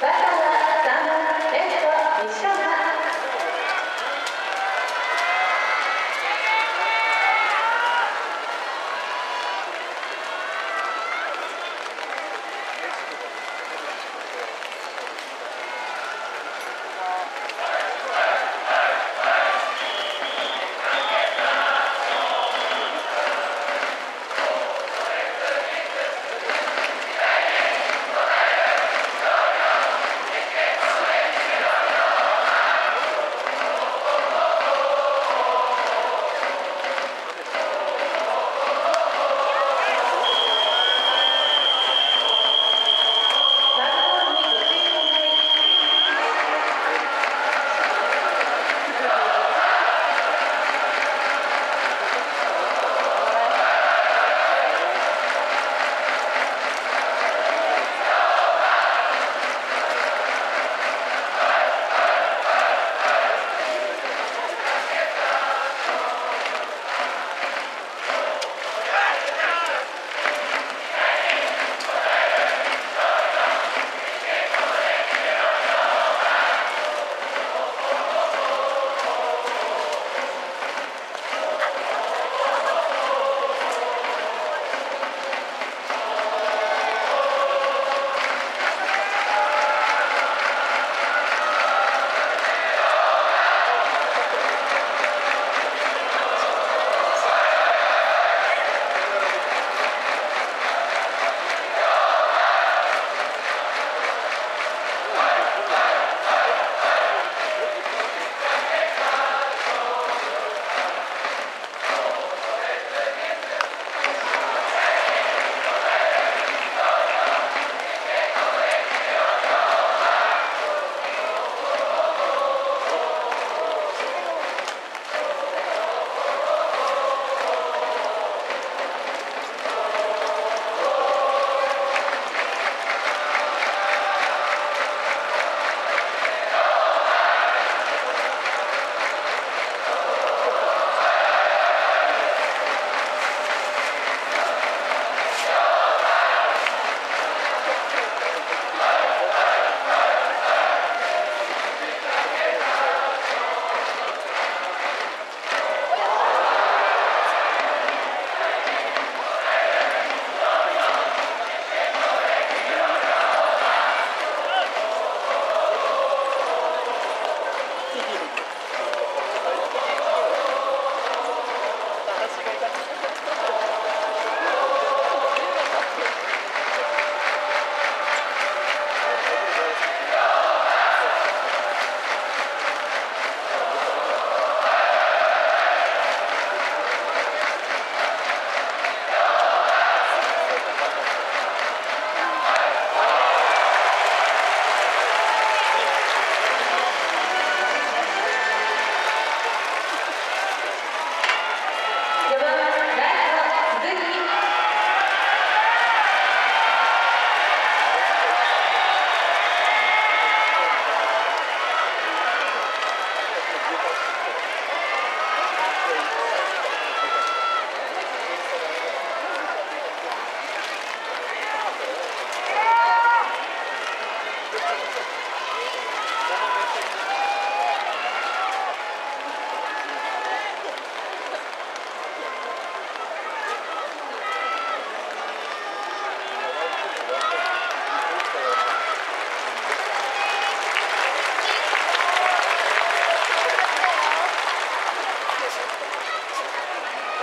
Bye.